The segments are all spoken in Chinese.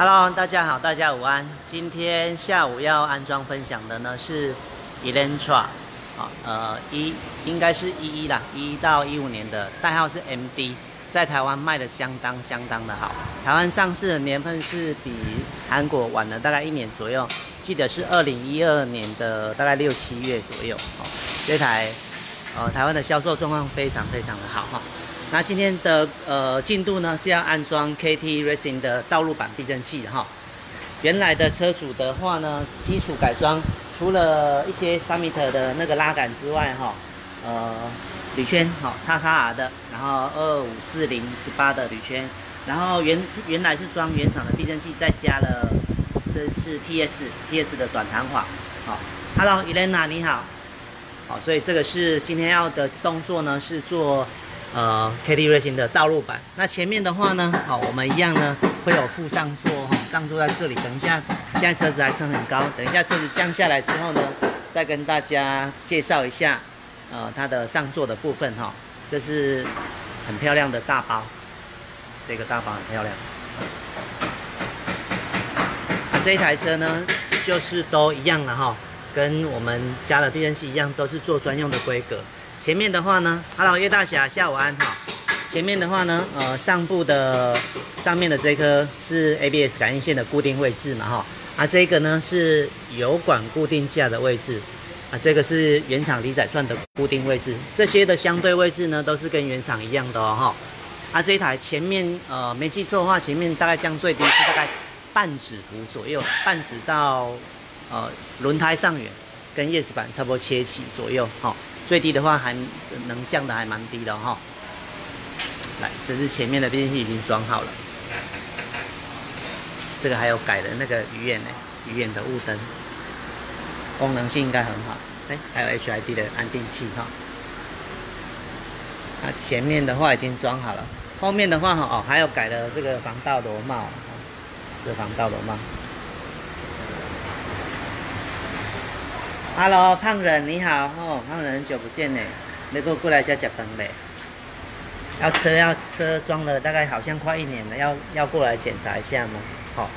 Hello，大家好，大家午安。今天下午要安装分享的呢是 Elantra，好，呃，一应该是一一啦，一到一五年的代号是 MD，在台湾卖的相当相当的好。台湾上市的年份是比韩国晚了大概一年左右，记得是二零一二年的大概六七月左右。哦，这台呃台湾的销售状况非常非常的好哈。那今天的呃进度呢是要安装 KT Racing 的道路板避震器哈。原来的车主的话呢，基础改装除了一些 Summit 的那个拉杆之外哈，呃铝圈哈叉叉 R 的，然后二五四零十八的铝圈，然后原原来是装原厂的避震器，再加了这是 TS TS 的短弹簧。好，Hello Elena 你好，好，所以这个是今天要的动作呢是做。呃，K T 瑞星的道路板，那前面的话呢，好，我们一样呢会有副上座哈，上座在这里。等一下，现在车子还升很高，等一下车子降下来之后呢，再跟大家介绍一下，呃，它的上座的部分哈。这是很漂亮的大包，这个大包很漂亮。啊这一台车呢，就是都一样了哈，跟我们家的避震器一样，都是做专用的规格。前面的话呢，Hello 叶大侠，下午安哈。前面的话呢，呃，上部的上面的这颗是 ABS 感应线的固定位置嘛哈，啊，这个呢是油管固定架的位置，啊，这个是原厂离载串的固定位置，这些的相对位置呢都是跟原厂一样的哦哈。啊，这一台前面呃没记错的话，前面大概降最低是大概半指幅左右，半指到呃轮胎上缘跟叶子板差不多切齐左右哈。最低的话还能降的还蛮低的哈。来，这是前面的变器已经装好了。这个还有改的那个鱼眼呢，鱼眼的雾灯，功能性应该很好。哎，还有 HID 的安定器哈。那前面的话已经装好了，后面的话哈哦，还有改了这个防盗螺帽，这防盗螺帽。Hello，胖人你好。哦，胖人很久不见呢，你给我过来一下讲饭呗。要车要车装了大概好像快一年了，要要过来检查一下吗？好，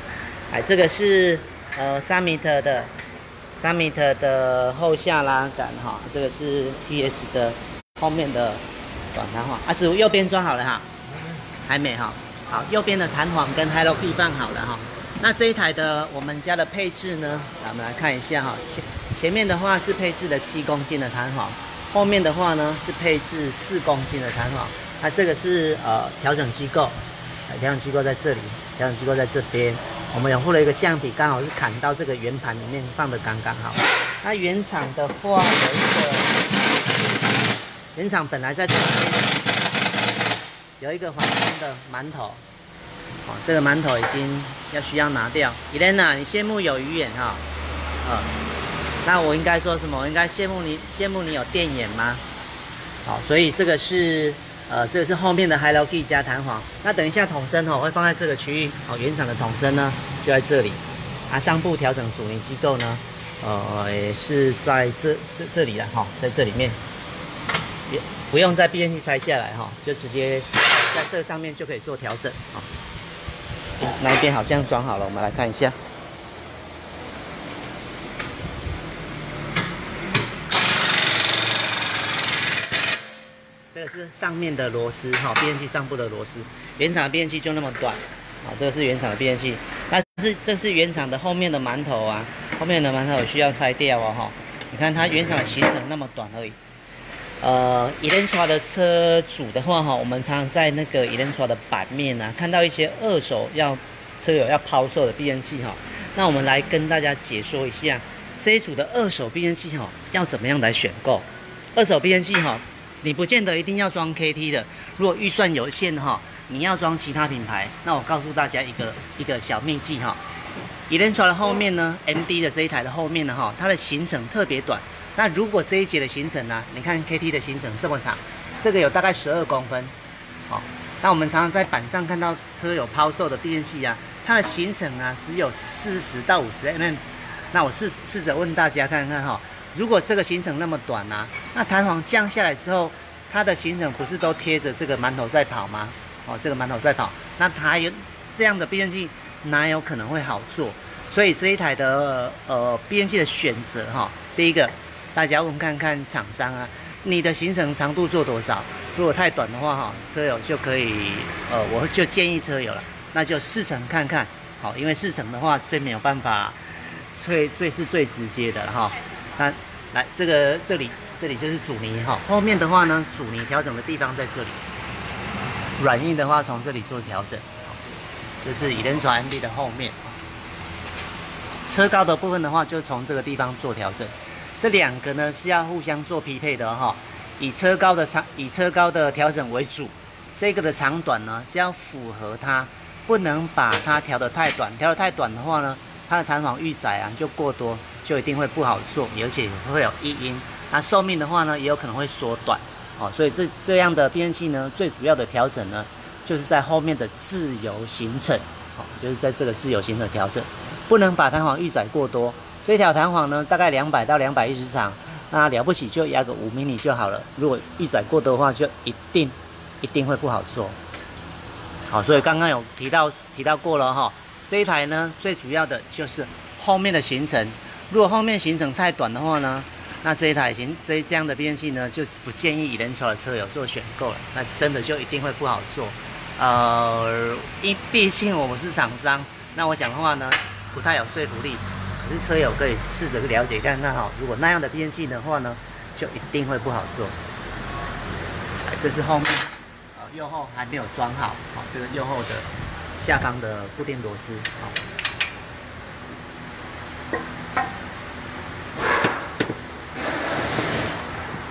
哎，这个是呃 Summit 的 Summit 的后下拉杆哈，这个是 TS 的后面的短弹簧，啊，是右边装好了哈，还没哈，好，右边的弹簧跟 Hello Key 放好了哈。那这一台的我们家的配置呢？我们来看一下哈。前前面的话是配置的七公斤的弹簧，后面的话呢是配置四公斤的弹簧。它这个是呃调整机构，调整机构在这里，调整机构在这边。我们有附了一个橡皮，刚好是砍到这个圆盘里面放的刚刚好。那原厂的话有一个，原厂本来在这里有一个缓冲的馒头。哦，这个馒头已经要需要拿掉。Elena，你羡慕有鱼眼哈？呃，那我应该说什么？我应该羡慕你，羡慕你有电眼吗？好，所以这个是呃，这个是后面的 Hello Key 加弹簧。那等一下桶身哦，会放在这个区域。哦，原厂的桶身呢就在这里。啊，上部调整阻尼机构呢，呃，也是在这这这里的哈，在这里面，也不用在避震器拆下来哈，就直接在这上面就可以做调整啊。那一边好像装好了，我们来看一下。这个是上面的螺丝哈，变器上部的螺丝。原厂的变器就那么短，啊，这个是原厂的变器。但是这是原厂的后面的馒头啊，后面的馒头需要拆掉哦哈。你看它原厂的行程那么短而已。呃 e l e n t r a 的车主的话哈，我们常常在那个 e l e n t r a 的版面啊，看到一些二手要车友要抛售的避震器哈。那我们来跟大家解说一下这一组的二手避震器哈，要怎么样来选购？二手避震器哈，你不见得一定要装 KT 的，如果预算有限哈，你要装其他品牌，那我告诉大家一个一个小秘技哈。e l e n t r a 的后面呢，MD 的这一台的后面呢哈，它的行程特别短。那如果这一节的行程呢？你看 KT 的行程这么长，这个有大概十二公分，好。那我们常常在板上看到车有抛售的避震器啊，它的行程啊只有四十到五十 mm。那我试试着问大家看看哈，如果这个行程那么短啊，那弹簧降下来之后，它的行程不是都贴着这个馒头在跑吗？哦，这个馒头在跑，那它有这样的避震器，哪有可能会好做？所以这一台的呃编器的选择哈，第一个大家问看看厂商啊，你的行程长度做多少？如果太短的话哈，车友就可以呃，我就建议车友了，那就试乘看看，好，因为试乘的话最没有办法，最最是最直接的哈。那来这个这里这里就是阻尼哈，后面的话呢，阻尼调整的地方在这里。软硬的话，从这里做调整。这是以联传 MB 的后面。车高的部分的话，就从这个地方做调整。这两个呢是要互相做匹配的哈。以车高的长，以车高的调整为主。这个的长短呢是要符合它，不能把它调得太短。调得太短的话呢，它的弹簧预载啊就过多，就一定会不好做，而且会有异音。那寿命的话呢，也有可能会缩短。哦，所以这这样的变器呢，最主要的调整呢，就是在后面的自由行程，好，就是在这个自由行程调整，不能把弹簧预载过多。这条弹簧呢，大概两百到两百一十长，那了不起就压个五厘米就好了。如果预载过的话，就一定一定会不好做。好，所以刚刚有提到提到过了哈，这一台呢，最主要的就是后面的行程，如果后面行程太短的话呢？那这一台型这这样的变器呢，就不建议以人潮的车友做选购了。那真的就一定会不好做。呃，因毕竟我们是厂商，那我讲的话呢，不太有说服力。可是车友可以试着去了解看看哈，如果那样的变器的话呢，就一定会不好做。这是后面，呃，右后还没有装好，好，这个右后的下方的固定螺丝，好。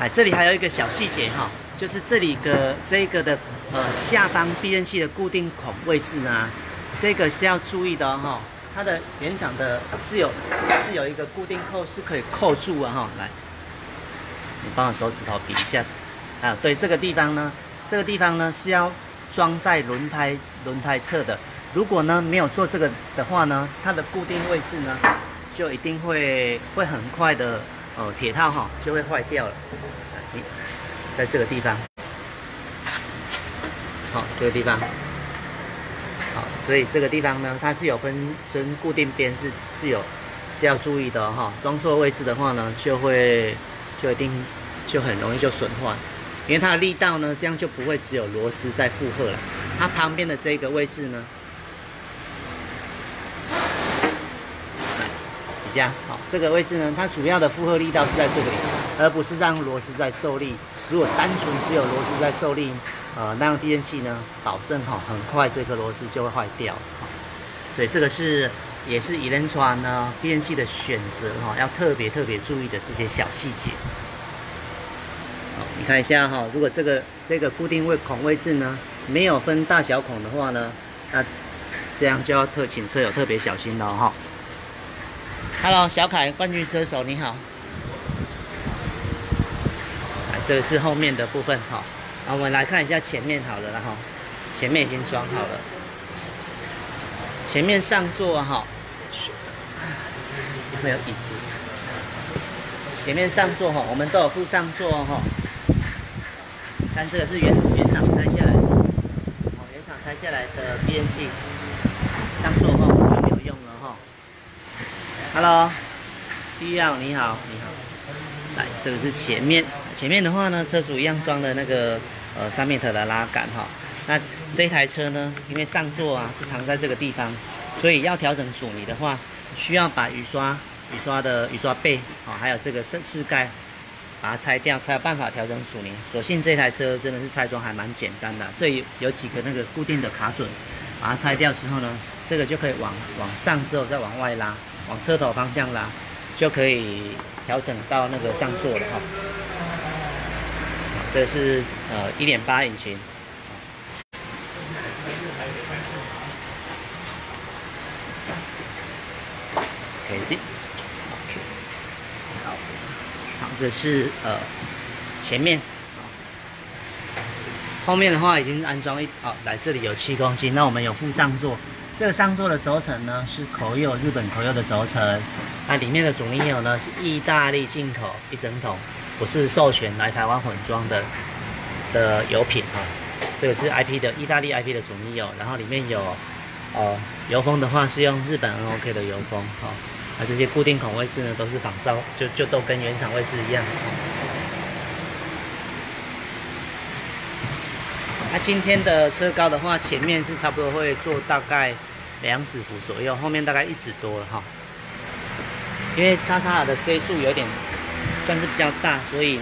哎，这里还有一个小细节哈，就是这里的这个的呃下方避震器的固定孔位置呢，这个是要注意的哈。它的原厂的是有是有一个固定扣是可以扣住啊哈。来，你帮我手指头比一下啊。对，这个地方呢，这个地方呢是要装在轮胎轮胎侧的。如果呢没有做这个的话呢，它的固定位置呢就一定会会很快的。哦，铁套哈就会坏掉了。你在这个地方，好，这个地方，好，所以这个地方呢，它是有分分固定边是是有是要注意的哈。装错位置的话呢，就会就一定就很容易就损坏，因为它的力道呢，这样就不会只有螺丝在负荷了。它旁边的这个位置呢。好，这个位置呢，它主要的负荷力道是在这里，而不是让螺丝在受力。如果单纯只有螺丝在受力，呃，那样电器呢，保证哈，很快这颗螺丝就会坏掉。所以这个是也是以人传呢电器的选择哈，要特别特别注意的这些小细节。好，你看一下哈，如果这个这个固定位孔位置呢，没有分大小孔的话呢，那这样就要特请车友特别小心了哈。Hello，小凯，冠军车手，你好。这个是后面的部分，哈，好我们来看一下前面好了，然后前面已经装好了，前面上座哈，没有椅子，前面上座哈，我们都有附上座哈。看这个是原原厂拆下来，哦，原厂拆下来的变器，上座哈就没有用了哈。Hello，必要你好，你好。来，这个是前面，前面的话呢，车主一样装了那个呃三米的拉杆哈。那这台车呢，因为上座啊是藏在这个地方，所以要调整阻尼的话，需要把雨刷、雨刷的雨刷背哦，还有这个身饰盖，把它拆掉，才有办法调整阻尼。所幸这台车真的是拆装还蛮简单的，这有有几个那个固定的卡准，把它拆掉之后呢，这个就可以往往上之后再往外拉。往车头方向拉，就可以调整到那个上座了哈。这是呃一点八引擎，可以进。OK，好，好，这是呃前面，后面的话已经安装一，好，来这里有七公斤，那我们有副上座。这个上座的轴承呢是口柚日本口柚的轴承，那里面的阻尼油呢是意大利进口一整桶，不是授权来台湾混装的的油品哈。这个是 IP 的意大利 IP 的主密油，然后里面有哦，油封的话是用日本 N O K 的油封，哦，那这些固定孔位置呢都是仿造，就就都跟原厂位置一样。那今天的车高的话，前面是差不多会做大概两指幅左右，后面大概一指多了哈。因为叉叉的飞速有点算是比较大，所以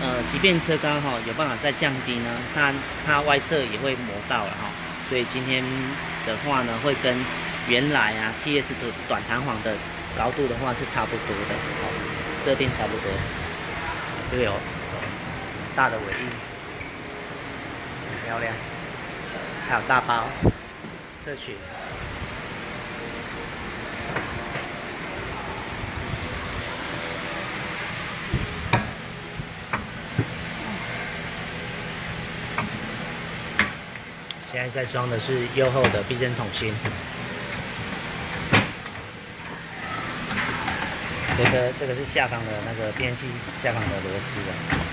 呃，即便车高哈有办法再降低呢，它它外侧也会磨到了哈。所以今天的话呢，会跟原来啊 PS 的短弹簧的高度的话是差不多的，设定差不多。这个有大的尾翼，很漂亮，还有大包侧裙。现在装的是右后的避震筒芯，这个这个是下方的那个变器下方的螺丝。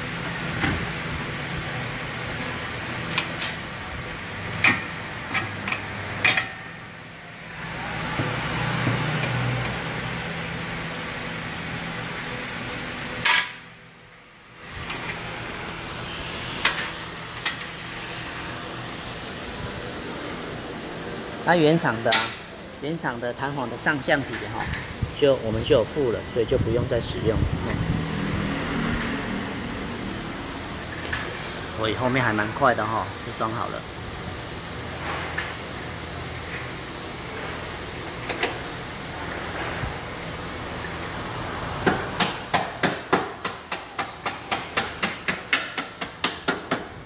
它原厂的啊，原厂的弹簧的上橡皮哈，就我们就有付了，所以就不用再使用。所以后面还蛮快的哈，就装好了。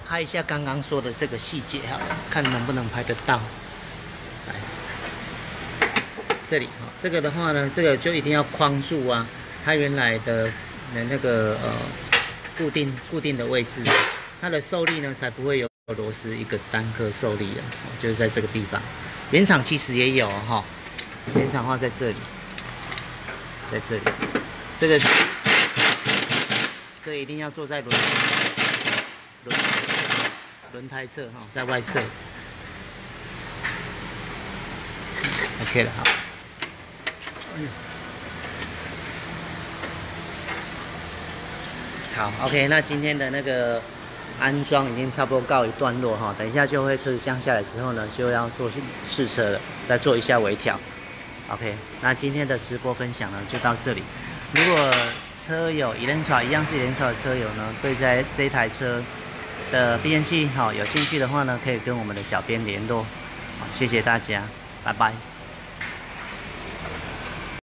拍一下刚刚说的这个细节哈，看能不能拍得到。这里哈，这个的话呢，这个就一定要框住啊，它原来的那那个呃固定固定的位置，它的受力呢才不会有螺丝一个单颗受力的，就是在这个地方。原厂其实也有哈，原厂话在这里，在这里，这个这一定要坐在轮轮轮胎侧哈，在外侧。OK 了哈，好，OK，那今天的那个安装已经差不多告一段落哈，等一下就会车子降下来之后呢，就要做试车了，再做一下微调。OK，那今天的直播分享呢就到这里。如果车友 e l e n t r a 一样是 e l e n t r a 的车友呢，对在这台车的变器好有兴趣的话呢，可以跟我们的小编联络。好，谢谢大家，拜拜。